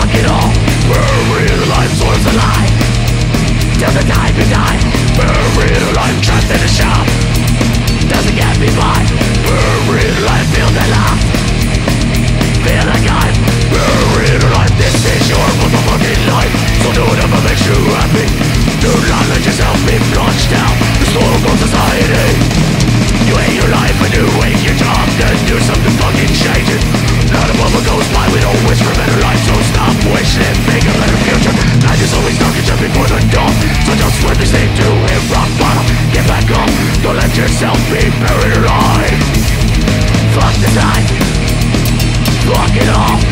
fuck it all. Bury the life, source alive. Doesn't the die be die Bury the life, trapped in a shop. Doesn't get me by Bury the life, feel the laugh Feel like I'm Bury the life, this is your motherfucking life. So do whatever makes you happy. Do not let yourself be plunged down. The storm of society. You hate your life and you hate your job. Then do something fucking change it. Not a moment goes by, we don't wish for better life. let yourself be buried alive. Fuck the time Fuck it all.